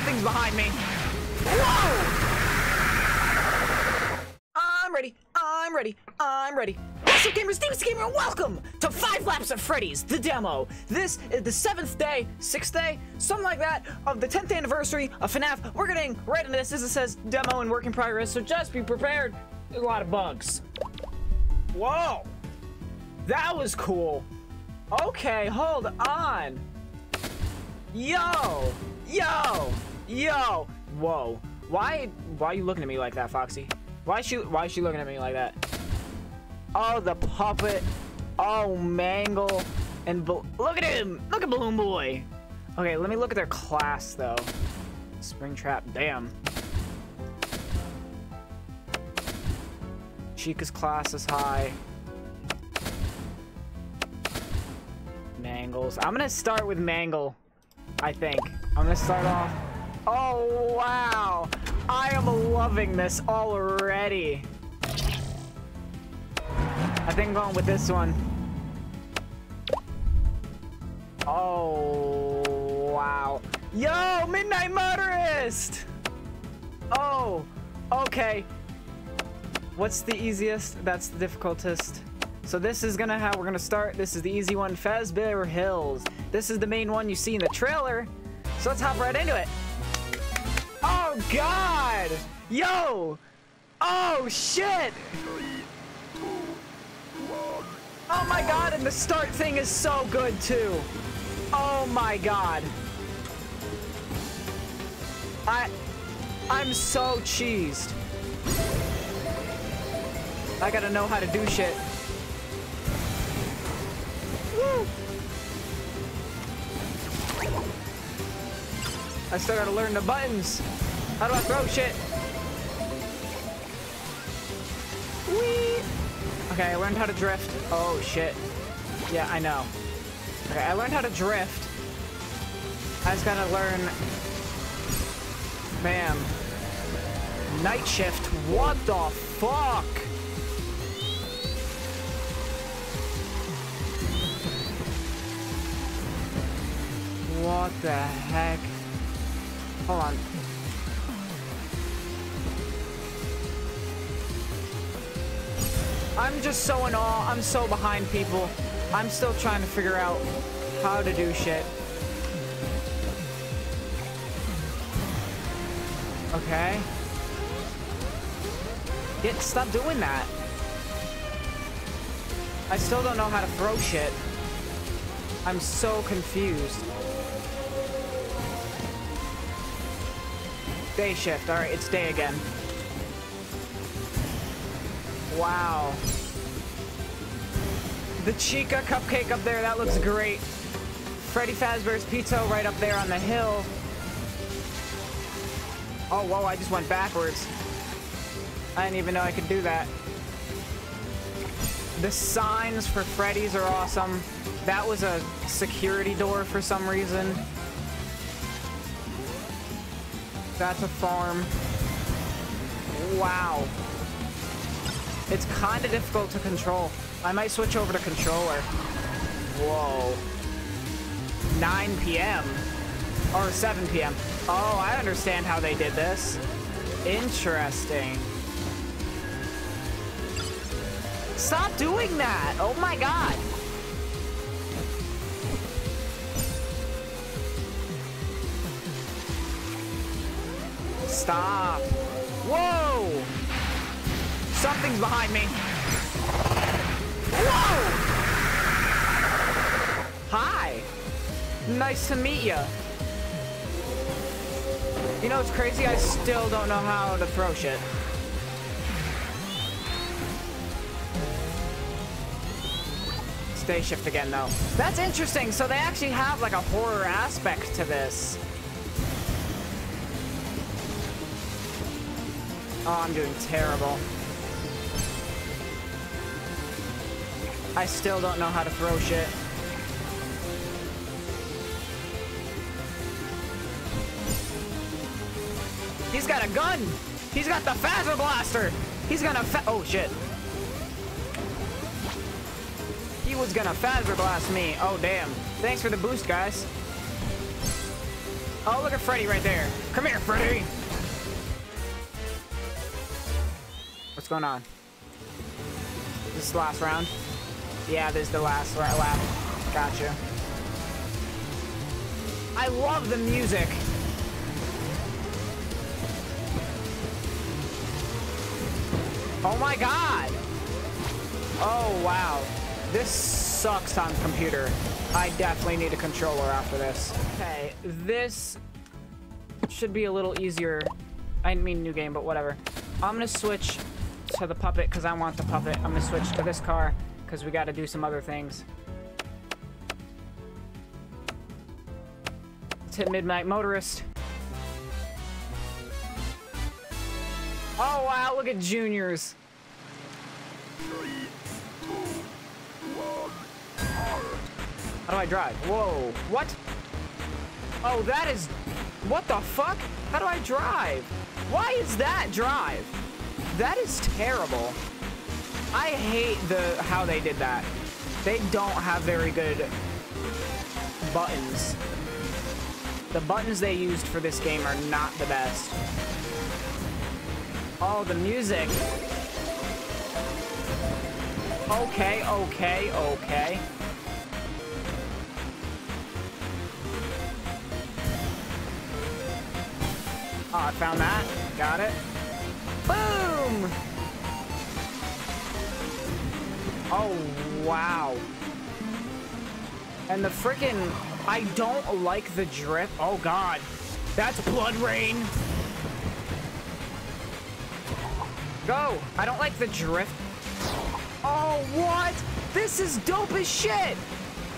Something's behind me. Whoa! I'm ready. I'm ready. I'm ready. What's up, gamers? Gamer, welcome to Five Laps at Freddy's, the demo. This is the seventh day, sixth day, something like that, of the 10th anniversary of FNAF. We're getting right into this as it says demo and work in progress, so just be prepared. A lot of bugs. Whoa! That was cool. Okay, hold on. Yo! Yo! Yo! Whoa. Why why are you looking at me like that, Foxy? Why is she why is she looking at me like that? Oh, the puppet. Oh, Mangle. And look at him! Look at Balloon Boy! Okay, let me look at their class, though. Springtrap, damn. Chica's class is high. Mangles. I'm gonna start with Mangle, I think. I'm gonna start off... Oh, wow! I am loving this already. I think I'm going with this one. Oh, wow. Yo, Midnight Motorist! Oh, okay. What's the easiest? That's the difficultest. So this is gonna how we're gonna start. This is the easy one, Fazbear Hills. This is the main one you see in the trailer. So let's hop right into it. God! Yo! Oh shit! Oh my god, and the start thing is so good too. Oh my god. I I'm so cheesed. I gotta know how to do shit. Woo! I still gotta learn the buttons. How do I throw shit? Whee! Okay, I learned how to drift. Oh, shit. Yeah, I know. Okay, I learned how to drift. I just gotta learn... Bam. Night shift. What the fuck? What the heck? Hold on. I'm just so in awe. I'm so behind people. I'm still trying to figure out how to do shit. Okay. Get stop doing that. I still don't know how to throw shit. I'm so confused. Day shift. Alright, it's day again. Wow. The Chica cupcake up there, that looks great. Freddy Fazbear's Pizza right up there on the hill. Oh, whoa, I just went backwards. I didn't even know I could do that. The signs for Freddy's are awesome. That was a security door for some reason. That's a farm. Wow. It's kind of difficult to control. I might switch over to controller. Whoa. 9 p.m. Or 7 p.m. Oh, I understand how they did this. Interesting. Stop doing that! Oh my god! Stop. Whoa! Something's behind me. Whoa! Hi. Nice to meet you. You know, it's crazy. I still don't know how to throw shit. Stay shift again, though. That's interesting. So they actually have, like, a horror aspect to this. Oh, I'm doing terrible. I still don't know how to throw shit. He's got a gun! He's got the Phaser Blaster! He's gonna Oh, shit. He was gonna Phaser Blast me. Oh, damn. Thanks for the boost, guys. Oh, look at Freddy right there. Come here, Freddy. What's going on? This last round? Yeah, there's the last right lap. Gotcha. I love the music. Oh my god! Oh, wow. This sucks on computer. I definitely need a controller after this. Okay, this should be a little easier. I mean new game, but whatever. I'm gonna switch to the puppet because I want the puppet. I'm gonna switch to this car because we gotta do some other things. Let's hit Midnight Motorist. Oh wow, look at Juniors. How do I drive? Whoa, what? Oh, that is... What the fuck? How do I drive? Why is that drive? That is terrible. I hate the how they did that. They don't have very good buttons. The buttons they used for this game are not the best. Oh, the music. Okay, okay, okay. Oh, I found that. Got it. Oh, wow. And the freaking... I don't like the drift. Oh, God. That's blood rain. Go. I don't like the drift. Oh, what? This is dope as shit.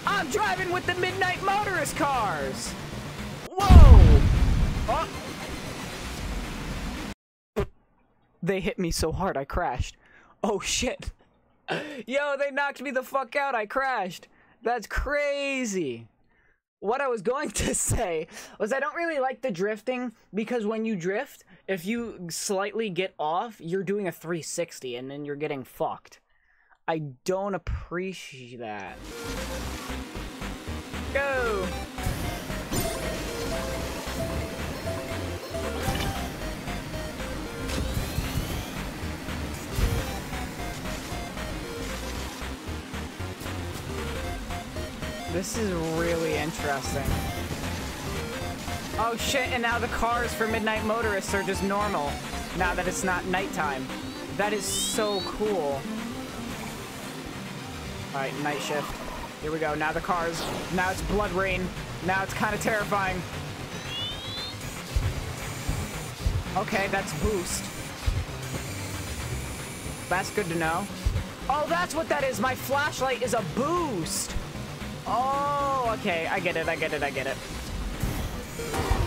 I'm driving with the Midnight Motorist cars. Whoa. Oh. They hit me so hard I crashed. Oh shit. Yo, they knocked me the fuck out. I crashed. That's crazy. What I was going to say was I don't really like the drifting because when you drift, if you slightly get off, you're doing a 360 and then you're getting fucked. I don't appreciate that. Go! This is really interesting. Oh shit, and now the cars for Midnight Motorists are just normal, now that it's not nighttime. That is so cool. Alright, night shift. Here we go, now the cars. Now it's blood rain. Now it's kind of terrifying. Okay, that's boost. That's good to know. Oh, that's what that is. My flashlight is a boost. Oh, okay. I get it. I get it. I get it.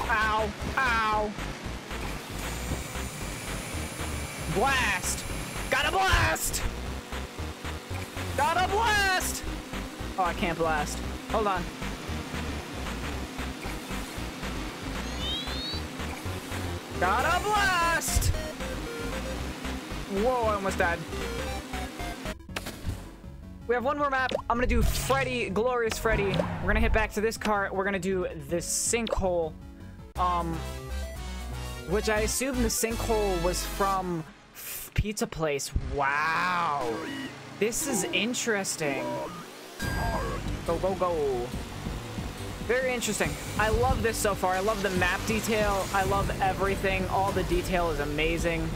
Ow. Ow. Blast. Got a blast. Got a blast. Oh, I can't blast. Hold on. Got a blast. Whoa, I almost died. We have one more map. I'm gonna do Freddy, Glorious Freddy. We're gonna hit back to this car. We're gonna do the sinkhole. Um, which I assume the sinkhole was from Pizza Place. Wow. This is interesting. Go, go, go. Very interesting. I love this so far. I love the map detail. I love everything. All the detail is amazing.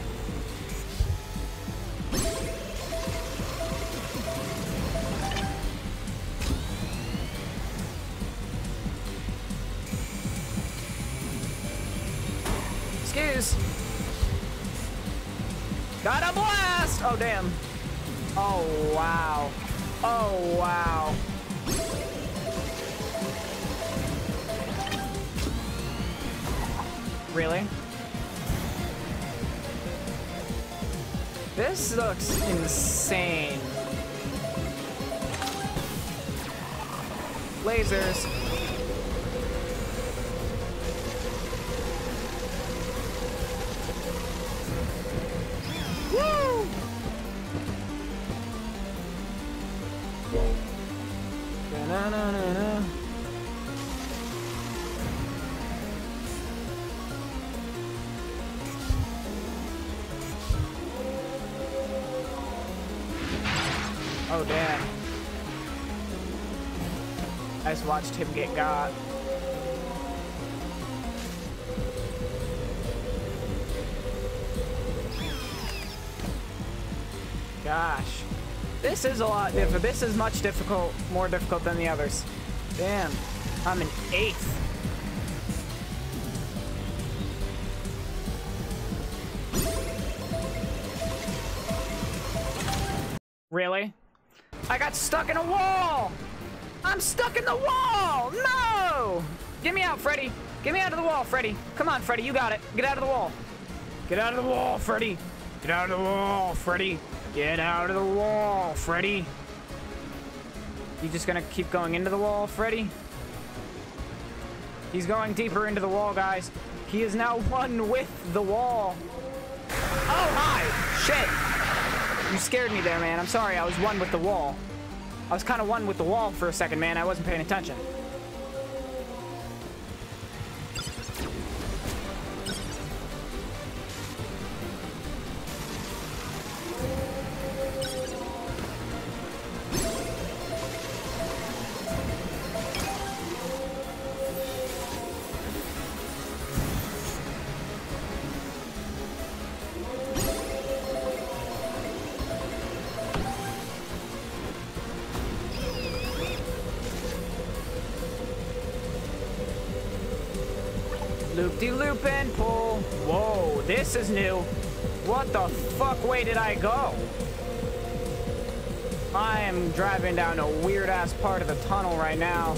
Oh, damn. Oh, wow. Oh, wow. Really? This looks insane. Lasers. Oh, damn. I just watched him get got. Gosh. This is a lot different. This is much difficult, more difficult than the others. Damn. I'm an eighth. Really? I got stuck in a wall! I'm stuck in the wall! No! Get me out, Freddy! Get me out of the wall, Freddy! Come on, Freddy, you got it. Get out of the wall. Get out of the wall, Freddy! Get out of the wall, Freddy! Get out of the wall, Freddy! You just gonna keep going into the wall, Freddy? He's going deeper into the wall, guys. He is now one with the wall. Oh, hi! Shit! You scared me there, man. I'm sorry, I was one with the wall. I was kind of one with the wall for a second, man. I wasn't paying attention. Loop-de-loop and pull. Whoa, this is new. What the fuck way did I go? I am driving down a weird-ass part of the tunnel right now.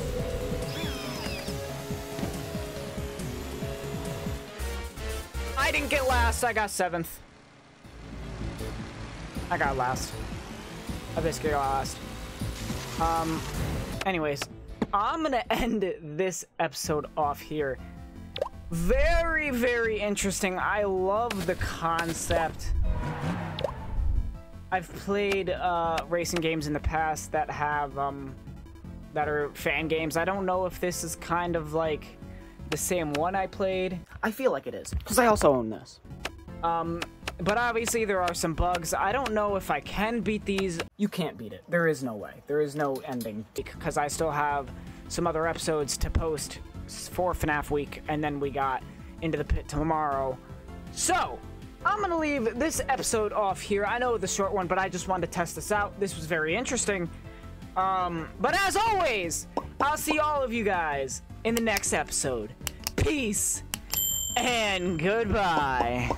I didn't get last, I got seventh. I got last. I basically got last. Um, anyways, I'm gonna end this episode off here. Very, very interesting. I love the concept. I've played uh, racing games in the past that have, um, that are fan games. I don't know if this is kind of like the same one I played. I feel like it is, because I also own this. Um, but obviously there are some bugs. I don't know if I can beat these. You can't beat it. There is no way. There is no ending, because I still have some other episodes to post for FNAF week, and then we got into the pit tomorrow. So, I'm gonna leave this episode off here. I know the short one, but I just wanted to test this out. This was very interesting. Um, but as always, I'll see all of you guys in the next episode. Peace and goodbye.